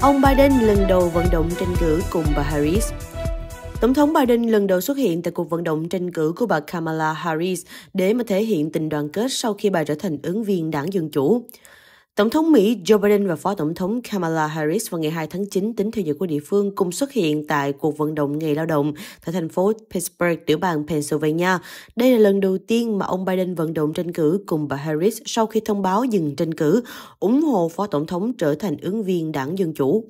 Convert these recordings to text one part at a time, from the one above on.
Ông Biden lần đầu vận động tranh cử cùng bà Harris. Tổng thống Biden lần đầu xuất hiện tại cuộc vận động tranh cử của bà Kamala Harris để mà thể hiện tình đoàn kết sau khi bà trở thành ứng viên đảng Dân Chủ. Tổng thống Mỹ Joe Biden và Phó Tổng thống Kamala Harris vào ngày 2 tháng 9 tính theo giờ của địa phương cùng xuất hiện tại cuộc vận động Ngày Lao động tại thành phố Pittsburgh, tiểu bang Pennsylvania. Đây là lần đầu tiên mà ông Biden vận động tranh cử cùng bà Harris sau khi thông báo dừng tranh cử, ủng hộ Phó Tổng thống trở thành ứng viên đảng Dân Chủ.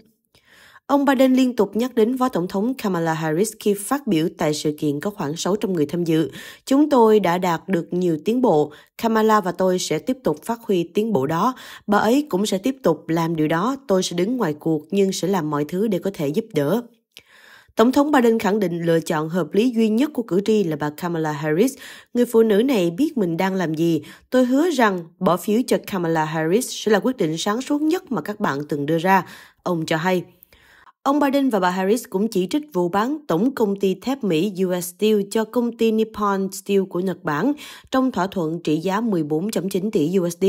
Ông Biden liên tục nhắc đến Phó Tổng thống Kamala Harris khi phát biểu tại sự kiện có khoảng 600 người tham dự. Chúng tôi đã đạt được nhiều tiến bộ. Kamala và tôi sẽ tiếp tục phát huy tiến bộ đó. Bà ấy cũng sẽ tiếp tục làm điều đó. Tôi sẽ đứng ngoài cuộc nhưng sẽ làm mọi thứ để có thể giúp đỡ. Tổng thống Biden khẳng định lựa chọn hợp lý duy nhất của cử tri là bà Kamala Harris. Người phụ nữ này biết mình đang làm gì. Tôi hứa rằng bỏ phiếu cho Kamala Harris sẽ là quyết định sáng suốt nhất mà các bạn từng đưa ra. Ông cho hay. Ông Biden và bà Harris cũng chỉ trích vụ bán tổng công ty thép Mỹ US Steel cho công ty Nippon Steel của Nhật Bản trong thỏa thuận trị giá 14.9 tỷ USD.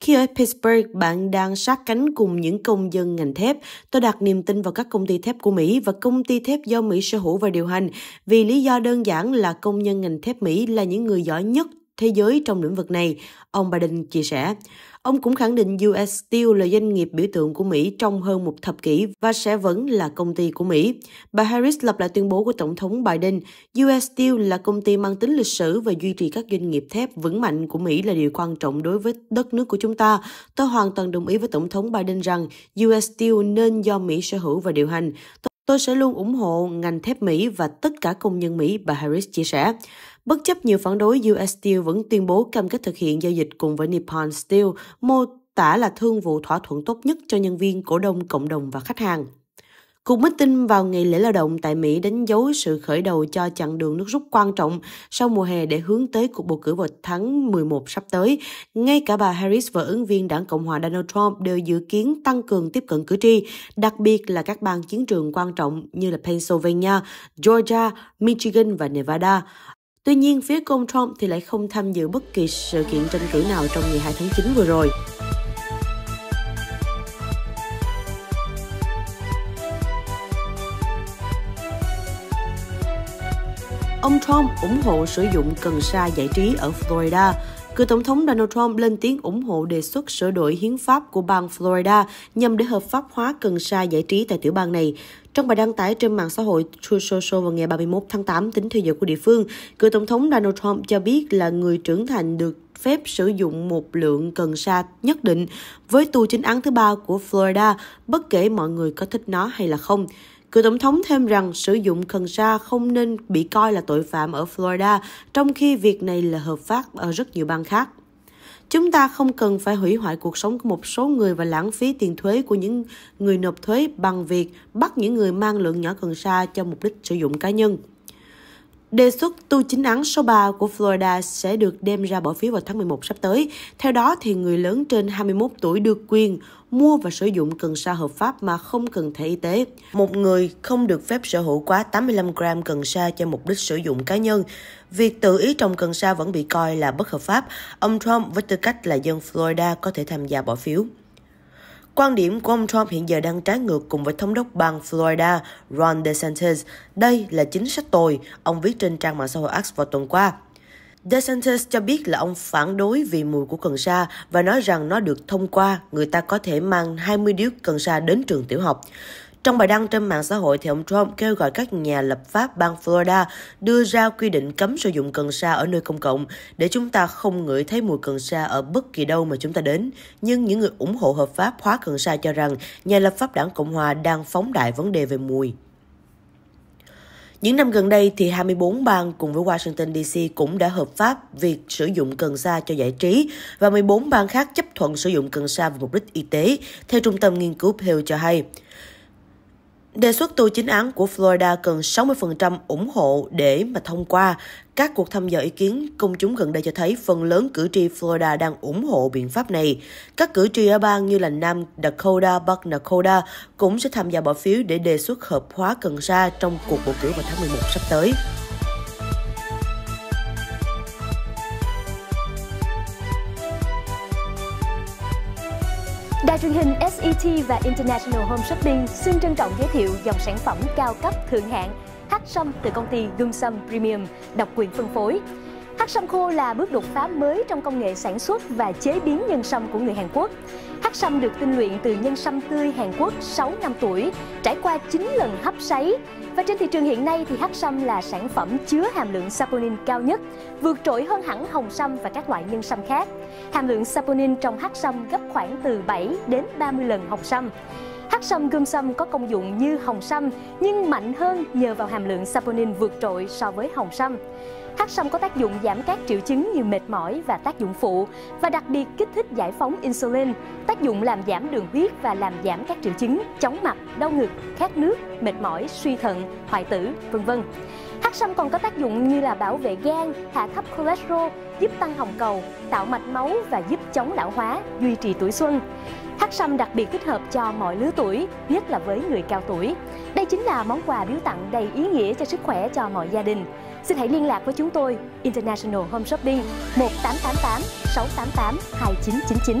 Khi ở Pittsburgh, bạn đang sát cánh cùng những công dân ngành thép. Tôi đặt niềm tin vào các công ty thép của Mỹ và công ty thép do Mỹ sở hữu và điều hành vì lý do đơn giản là công nhân ngành thép Mỹ là những người giỏi nhất thế giới trong lĩnh vực này, ông Biden chia sẻ. Ông cũng khẳng định US Steel là doanh nghiệp biểu tượng của Mỹ trong hơn một thập kỷ và sẽ vẫn là công ty của Mỹ. Bà Harris lặp lại tuyên bố của Tổng thống Biden, US Steel là công ty mang tính lịch sử và duy trì các doanh nghiệp thép vững mạnh của Mỹ là điều quan trọng đối với đất nước của chúng ta. Tôi hoàn toàn đồng ý với Tổng thống Biden rằng US Steel nên do Mỹ sở hữu và điều hành. Tôi sẽ luôn ủng hộ ngành thép Mỹ và tất cả công nhân Mỹ, bà Harris chia sẻ. Bất chấp nhiều phản đối, US Steel vẫn tuyên bố cam kết thực hiện giao dịch cùng với Nippon Steel, mô tả là thương vụ thỏa thuận tốt nhất cho nhân viên, cổ đông, cộng đồng và khách hàng. Cuộc meeting vào ngày lễ lao động tại Mỹ đánh dấu sự khởi đầu cho chặng đường nước rút quan trọng sau mùa hè để hướng tới cuộc bầu cử vào tháng 11 sắp tới. Ngay cả bà Harris và ứng viên đảng Cộng hòa Donald Trump đều dự kiến tăng cường tiếp cận cử tri, đặc biệt là các bang chiến trường quan trọng như là Pennsylvania, Georgia, Michigan và Nevada. Tuy nhiên, phía của ông Trump thì lại không tham dự bất kỳ sự kiện tranh cử nào trong ngày 2 tháng 9 vừa rồi. Ông Trump ủng hộ sử dụng cần sa giải trí ở Florida. Cựu Tổng thống Donald Trump lên tiếng ủng hộ đề xuất sửa đổi hiến pháp của bang Florida nhằm để hợp pháp hóa cần sa giải trí tại tiểu bang này. Trong bài đăng tải trên mạng xã hội Truth Social vào ngày 31 tháng 8 tính theo giờ của địa phương, cựu Tổng thống Donald Trump cho biết là người trưởng thành được phép sử dụng một lượng cần sa nhất định với tù chính án thứ ba của Florida, bất kể mọi người có thích nó hay là không. Cựu tổng thống thêm rằng sử dụng cần sa không nên bị coi là tội phạm ở Florida, trong khi việc này là hợp pháp ở rất nhiều bang khác. Chúng ta không cần phải hủy hoại cuộc sống của một số người và lãng phí tiền thuế của những người nộp thuế bằng việc bắt những người mang lượng nhỏ cần sa cho mục đích sử dụng cá nhân. Đề xuất tu chính án số 3 của Florida sẽ được đem ra bỏ phiếu vào tháng 11 sắp tới. Theo đó, thì người lớn trên 21 tuổi được quyền mua và sử dụng cần sa hợp pháp mà không cần thẻ y tế. Một người không được phép sở hữu quá 85 gram cần sa cho mục đích sử dụng cá nhân. Việc tự ý trồng cần sa vẫn bị coi là bất hợp pháp. Ông Trump với tư cách là dân Florida có thể tham gia bỏ phiếu. Quan điểm của ông Trump hiện giờ đang trái ngược cùng với thống đốc bang Florida Ron DeSantis. Đây là chính sách tồi, ông viết trên trang mạng xã hội X vào tuần qua. DeSantis cho biết là ông phản đối vì mùi của cần sa và nói rằng nó được thông qua, người ta có thể mang 20 điếu cần sa đến trường tiểu học. Trong bài đăng trên mạng xã hội thì ông Trump kêu gọi các nhà lập pháp bang Florida đưa ra quy định cấm sử dụng cần sa ở nơi công cộng để chúng ta không ngửi thấy mùi cần sa ở bất kỳ đâu mà chúng ta đến. Nhưng những người ủng hộ hợp pháp hóa cần sa cho rằng nhà lập pháp đảng Cộng hòa đang phóng đại vấn đề về mùi. Những năm gần đây thì 24 bang cùng với Washington DC cũng đã hợp pháp việc sử dụng cần sa cho giải trí và 14 bang khác chấp thuận sử dụng cần sa vì mục đích y tế, theo Trung tâm Nghiên cứu Pew cho hay. Đề xuất tu chính án của Florida cần 60% ủng hộ để mà thông qua. Các cuộc thăm dò ý kiến công chúng gần đây cho thấy phần lớn cử tri Florida đang ủng hộ biện pháp này. Các cử tri ở bang như là Nam Dakota, Bắc Dakota cũng sẽ tham gia bỏ phiếu để đề xuất hợp hóa cần sa trong cuộc bầu cử vào tháng 11 sắp tới. Truyền hình SET và International Home Shopping xin trân trọng giới thiệu dòng sản phẩm cao cấp thượng hạng hắc sâm từ công ty Gương Sâm Premium, độc quyền phân phối. Hắc sâm khô là bước đột phá mới trong công nghệ sản xuất và chế biến nhân sâm của người Hàn Quốc. Hắc sâm được tinh luyện từ nhân sâm tươi Hàn Quốc 6 năm tuổi, trải qua 9 lần hấp sấy. Và trên thị trường hiện nay thì hắc sâm là sản phẩm chứa hàm lượng saponin cao nhất, vượt trội hơn hẳn hồng sâm và các loại nhân sâm khác. Hàm lượng saponin trong hắc sâm gấp khoảng từ 7 đến 30 lần hồng sâm. Hắc sâm gươm sâm có công dụng như hồng sâm nhưng mạnh hơn nhờ vào hàm lượng saponin vượt trội so với hồng sâm. Hát sâm có tác dụng giảm các triệu chứng như mệt mỏi và tác dụng phụ và đặc biệt kích thích giải phóng insulin, tác dụng làm giảm đường huyết và làm giảm các triệu chứng chóng mặt, đau ngực, khát nước, mệt mỏi, suy thận, hoại tử, vân vân. Hát sâm còn có tác dụng như là bảo vệ gan, hạ thấp cholesterol, giúp tăng hồng cầu, tạo mạch máu và giúp chống lão hóa, duy trì tuổi xuân. Hát sâm đặc biệt thích hợp cho mọi lứa tuổi, nhất là với người cao tuổi. Đây chính là món quà biếu tặng đầy ý nghĩa cho sức khỏe cho mọi gia đình. Xin hãy liên lạc với chúng tôi, International Home Shopping 1888 688 2999.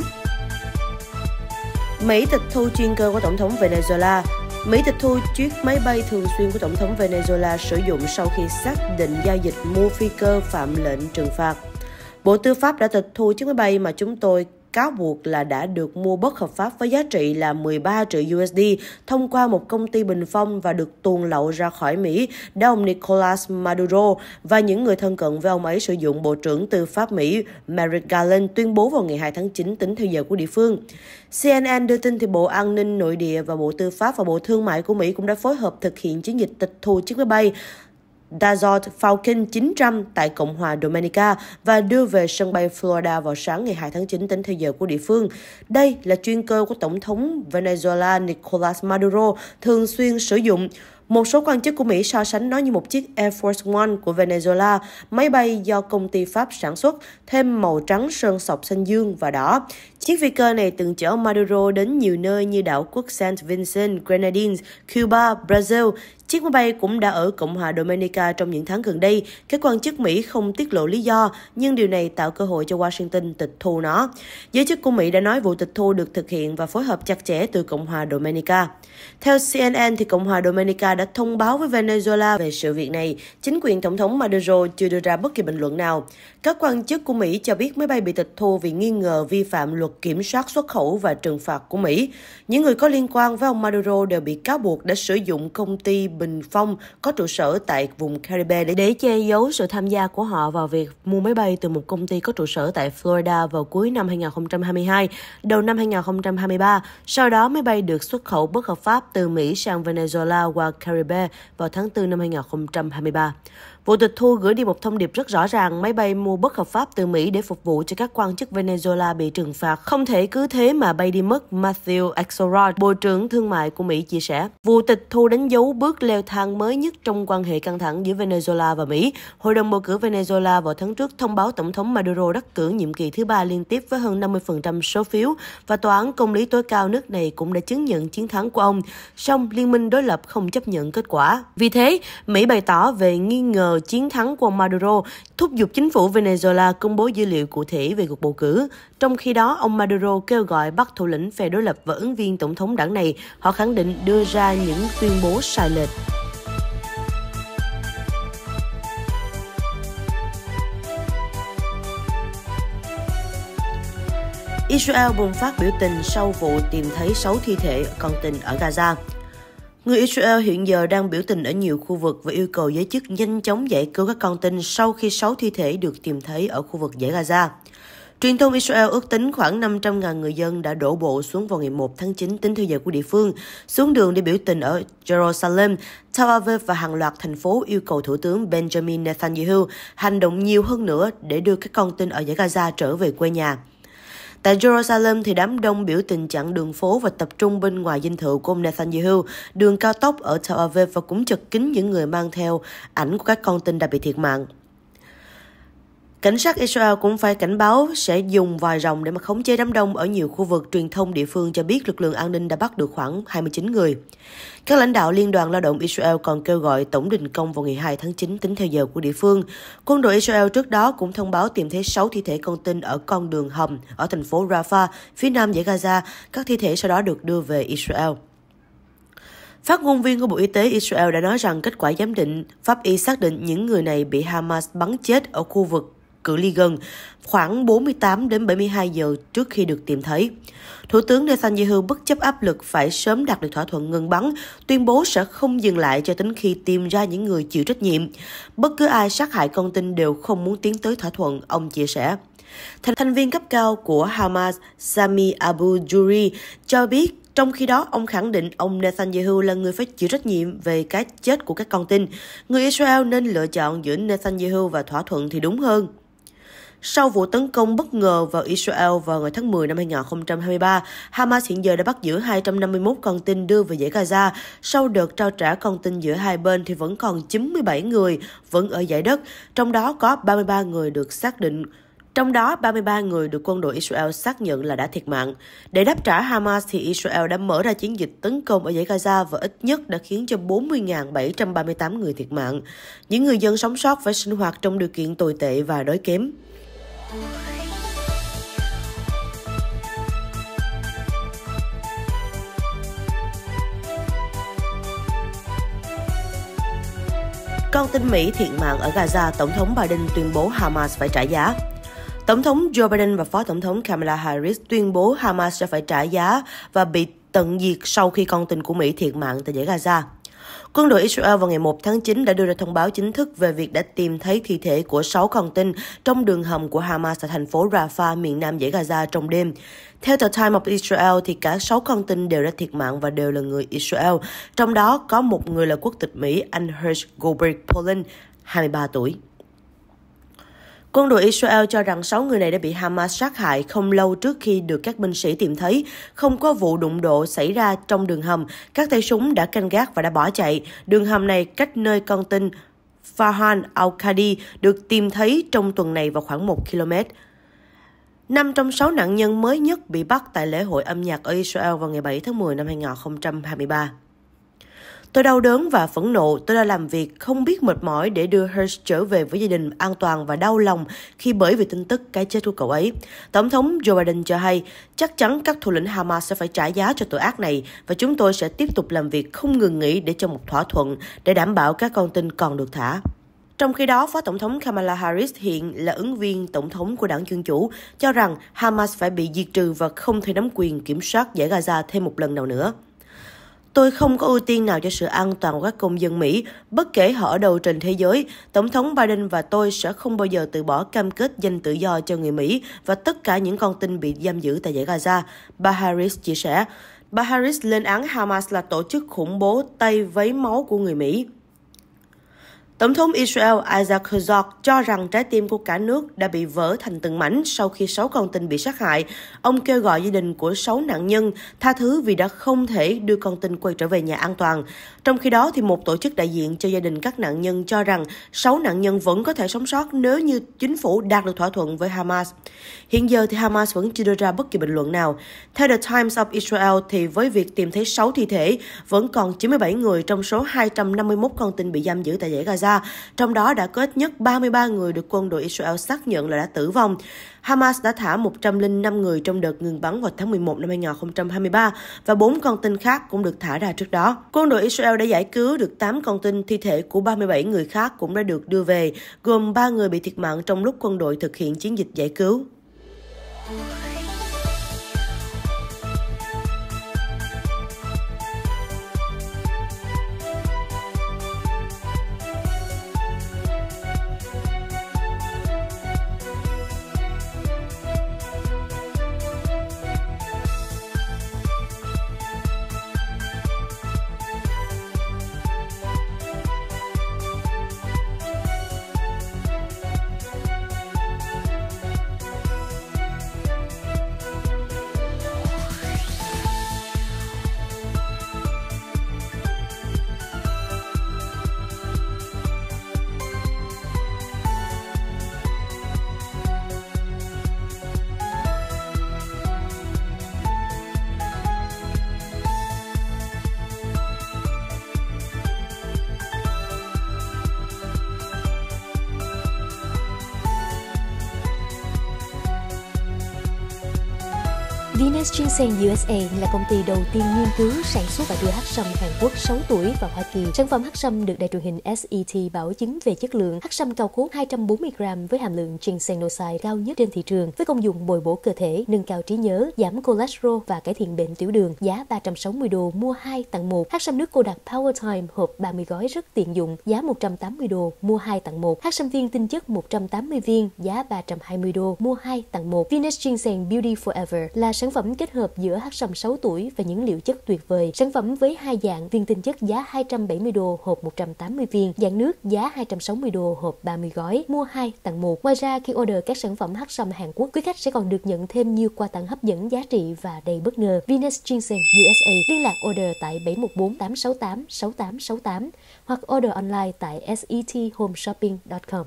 Mỹ tịch thu chuyên cơ của Tổng thống Venezuela Mỹ tịch thu chiếc máy bay thường xuyên của Tổng thống Venezuela sử dụng sau khi xác định giao dịch mua phi cơ phạm lệnh trừng phạt. Bộ Tư pháp đã tịch thu chiếc máy bay mà chúng tôi cáo buộc là đã được mua bất hợp pháp với giá trị là 13 triệu USD thông qua một công ty bình phong và được tuồn lậu ra khỏi Mỹ để ông Nicolas Maduro và những người thân cận với ông ấy sử dụng Bộ trưởng Tư pháp Mỹ Merrick Garland tuyên bố vào ngày 2 tháng 9 tính theo giờ của địa phương. CNN đưa tin thì Bộ An ninh, Nội địa và Bộ Tư pháp và Bộ Thương mại của Mỹ cũng đã phối hợp thực hiện chiến dịch tịch thu chiếc máy bay Dassault Falcon 900 tại Cộng hòa Dominica và đưa về sân bay Florida vào sáng ngày 2 tháng 9 tính theo giờ của địa phương. Đây là chuyên cơ của Tổng thống Venezuela Nicolas Maduro thường xuyên sử dụng. Một số quan chức của Mỹ so sánh nó như một chiếc Air Force One của Venezuela, máy bay do công ty Pháp sản xuất, thêm màu trắng sơn sọc xanh dương và đỏ. Chiếc phi cơ này từng chở Maduro đến nhiều nơi như đảo quốc Saint Vincent, Grenadines, Cuba, Brazil. Chiếc máy bay cũng đã ở Cộng hòa Dominica trong những tháng gần đây. Các quan chức Mỹ không tiết lộ lý do, nhưng điều này tạo cơ hội cho Washington tịch thu nó. Giới chức của Mỹ đã nói vụ tịch thu được thực hiện và phối hợp chặt chẽ từ Cộng hòa Dominica. Theo CNN, thì Cộng hòa Dominica đã đã thông báo với Venezuela về sự việc này. Chính quyền Tổng thống Maduro chưa đưa ra bất kỳ bình luận nào. Các quan chức của Mỹ cho biết máy bay bị tịch thu vì nghi ngờ vi phạm luật kiểm soát xuất khẩu và trừng phạt của Mỹ. Những người có liên quan với ông Maduro đều bị cáo buộc đã sử dụng công ty Bình Phong có trụ sở tại vùng Caribe để, để che giấu sự tham gia của họ vào việc mua máy bay từ một công ty có trụ sở tại Florida vào cuối năm 2022, đầu năm 2023. Sau đó, máy bay được xuất khẩu bất hợp pháp từ Mỹ sang Venezuela qua Caribe vào tháng 4 năm 2023. Vụ tịch thu gửi đi một thông điệp rất rõ ràng máy bay mua bất hợp pháp từ Mỹ để phục vụ cho các quan chức Venezuela bị trừng phạt. Không thể cứ thế mà bay đi mất, Matthew Axelrod, Bộ trưởng Thương mại của Mỹ chia sẻ. Vụ tịch thu đánh dấu bước leo thang mới nhất trong quan hệ căng thẳng giữa Venezuela và Mỹ. Hội đồng bầu cử Venezuela vào tháng trước thông báo Tổng thống Maduro đắc cử nhiệm kỳ thứ ba liên tiếp với hơn 50% số phiếu và Tòa án Công lý tối cao nước này cũng đã chứng nhận chiến thắng của ông. Song liên minh đối lập không chấp nhận kết quả. Vì thế, Mỹ bày tỏ về nghi ngờ chiến thắng của Maduro, thúc giục chính phủ Venezuela công bố dữ liệu cụ thể về cuộc bầu cử. Trong khi đó, ông Maduro kêu gọi bắt thủ lĩnh phe đối lập và ứng viên tổng thống đảng này. Họ khẳng định đưa ra những tuyên bố sai lệch. Israel bùng phát biểu tình sau vụ tìm thấy 6 thi thể con tin ở Gaza. Người Israel hiện giờ đang biểu tình ở nhiều khu vực và yêu cầu giới chức nhanh chóng giải cứu các con tin sau khi 6 thi thể được tìm thấy ở khu vực giải Gaza. Truyền thông Israel ước tính khoảng 500.000 người dân đã đổ bộ xuống vào ngày 1 tháng 9 tính theo giờ của địa phương, xuống đường để biểu tình ở Jerusalem, Tel Aviv và hàng loạt thành phố yêu cầu Thủ tướng Benjamin Netanyahu hành động nhiều hơn nữa để đưa các con tin ở giải Gaza trở về quê nhà. Tại Jerusalem thì đám đông biểu tình chặn đường phố và tập trung bên ngoài dinh thự của ông Netanyahu, đường cao tốc ở Tel Aviv và cũng chật kín những người mang theo ảnh của các con tin đã bị thiệt mạng. Cảnh sát Israel cũng phải cảnh báo sẽ dùng vòi rồng để mà khống chế đám đông ở nhiều khu vực. Truyền thông địa phương cho biết lực lượng an ninh đã bắt được khoảng 29 người. Các lãnh đạo Liên đoàn Lao động Israel còn kêu gọi tổng đình công vào ngày 2 tháng 9 tính theo giờ của địa phương. Quân đội Israel trước đó cũng thông báo tìm thấy 6 thi thể con tin ở con đường hầm ở thành phố Rafah, phía nam giải Gaza. Các thi thể sau đó được đưa về Israel. Phát ngôn viên của Bộ Y tế Israel đã nói rằng kết quả giám định pháp y xác định những người này bị Hamas bắn chết ở khu vực cự ly gần, khoảng 48 đến 72 giờ trước khi được tìm thấy. Thủ tướng Netanyahu bất chấp áp lực phải sớm đạt được thỏa thuận ngừng bắn, tuyên bố sẽ không dừng lại cho đến khi tìm ra những người chịu trách nhiệm. Bất cứ ai sát hại con tin đều không muốn tiến tới thỏa thuận, ông chia sẻ. Thành, thành viên cấp cao của Hamas Sami Abu Juri cho biết trong khi đó, ông khẳng định ông Netanyahu là người phải chịu trách nhiệm về cái chết của các con tin. Người Israel nên lựa chọn giữa Netanyahu và thỏa thuận thì đúng hơn. Sau vụ tấn công bất ngờ vào Israel vào ngày tháng 10 năm 2023, Hamas hiện giờ đã bắt giữ 251 con tin đưa về giải Gaza. Sau đợt trao trả con tin giữa hai bên thì vẫn còn 97 người vẫn ở giải đất, trong đó có 33 người được xác định trong đó, 33 người được quân đội Israel xác nhận là đã thiệt mạng. Để đáp trả Hamas, thì Israel đã mở ra chiến dịch tấn công ở giải Gaza và ít nhất đã khiến cho 40.738 người thiệt mạng. Những người dân sống sót phải sinh hoạt trong điều kiện tồi tệ và đói kém. Con tin Mỹ thiệt mạng ở Gaza, Tổng thống Biden tuyên bố Hamas phải trả giá. Tổng thống Joe Biden và Phó Tổng thống Kamala Harris tuyên bố Hamas sẽ phải trả giá và bị tận diệt sau khi con tin của Mỹ thiệt mạng tại giải Gaza. Quân đội Israel vào ngày 1 tháng 9 đã đưa ra thông báo chính thức về việc đã tìm thấy thi thể của 6 con tin trong đường hầm của Hamas ở thành phố Rafah, miền nam giải Gaza trong đêm. Theo The Time of Israel, thì cả 6 con tin đều đã thiệt mạng và đều là người Israel. Trong đó có một người là quốc tịch Mỹ, anh Hirsch Goldberg Poland, 23 tuổi. Quân đội Israel cho rằng 6 người này đã bị Hamas sát hại không lâu trước khi được các binh sĩ tìm thấy. Không có vụ đụng độ xảy ra trong đường hầm. Các tay súng đã canh gác và đã bỏ chạy. Đường hầm này cách nơi con tin Farhan al-Qadi được tìm thấy trong tuần này vào khoảng 1 km. Năm trong 6 nạn nhân mới nhất bị bắt tại lễ hội âm nhạc ở Israel vào ngày 7 tháng 10 năm 2023. Tôi đau đớn và phẫn nộ, tôi đã làm việc không biết mệt mỏi để đưa Hersh trở về với gia đình an toàn và đau lòng khi bởi vì tin tức cái chết của cậu ấy. Tổng thống Joe Biden cho hay, chắc chắn các thủ lĩnh Hamas sẽ phải trả giá cho tội ác này và chúng tôi sẽ tiếp tục làm việc không ngừng nghỉ để cho một thỏa thuận để đảm bảo các con tin còn được thả. Trong khi đó, Phó Tổng thống Kamala Harris hiện là ứng viên tổng thống của đảng Dân Chủ, cho rằng Hamas phải bị diệt trừ và không thể nắm quyền kiểm soát giải Gaza thêm một lần nào nữa. Tôi không có ưu tiên nào cho sự an toàn của các công dân Mỹ, bất kể họ ở đâu trên thế giới. Tổng thống Biden và tôi sẽ không bao giờ từ bỏ cam kết dành tự do cho người Mỹ và tất cả những con tin bị giam giữ tại giải Gaza, bà Harris chia sẻ. Bà Harris lên án Hamas là tổ chức khủng bố tay vấy máu của người Mỹ. Tổng thống Israel Isaac Herzog cho rằng trái tim của cả nước đã bị vỡ thành từng mảnh sau khi 6 con tin bị sát hại. Ông kêu gọi gia đình của 6 nạn nhân tha thứ vì đã không thể đưa con tin quay trở về nhà an toàn. Trong khi đó, thì một tổ chức đại diện cho gia đình các nạn nhân cho rằng 6 nạn nhân vẫn có thể sống sót nếu như chính phủ đạt được thỏa thuận với Hamas. Hiện giờ thì Hamas vẫn chưa đưa ra bất kỳ bình luận nào. Theo The Times of Israel thì với việc tìm thấy 6 thi thể, vẫn còn 97 người trong số 251 con tin bị giam giữ tại giải Gaza trong đó đã có ít nhất 33 người được quân đội Israel xác nhận là đã tử vong. Hamas đã thả 105 người trong đợt ngừng bắn vào tháng 11 năm 2023 và 4 con tin khác cũng được thả ra trước đó. Quân đội Israel đã giải cứu được 8 con tin, thi thể của 37 người khác cũng đã được đưa về, gồm 3 người bị thiệt mạng trong lúc quân đội thực hiện chiến dịch giải cứu. Venus Ginseng USA là công ty đầu tiên nghiên cứu, sản xuất và đưa hắc sâm Hàn Quốc 6 tuổi vào Hoa Kỳ. Sản phẩm hắc sâm được đài truyền hình SET bảo chứng về chất lượng. Hắc sâm cao cốt 240g với hàm lượng ginsenoside cao nhất trên thị trường, với công dụng bồi bổ cơ thể, nâng cao trí nhớ, giảm cholesterol và cải thiện bệnh tiểu đường. Giá 360 đô mua 2 tặng 1. Hắc sâm nước cô đặc Power Time hộp 30 gói rất tiện dụng, giá 180 đô mua 2 tặng 1. Hắc sâm viên tinh chất 180 viên, giá 320 đô mua 2 tặng 1. Venus Ginseng Beauty Forever là sản Sản phẩm kết hợp giữa hắc sâm 6 tuổi và những liệu chất tuyệt vời. Sản phẩm với hai dạng viên tinh chất giá 270 đô hộp 180 viên, dạng nước giá 260 đô hộp 30 gói, mua 2 tặng 1. Ngoài ra khi order các sản phẩm hắc sâm Hàn Quốc, quý khách sẽ còn được nhận thêm nhiều quà tặng hấp dẫn giá trị và đầy bất ngờ. Venus Ginseng USA liên lạc order tại 714 868 6868 hoặc order online tại sethomeshopping.com.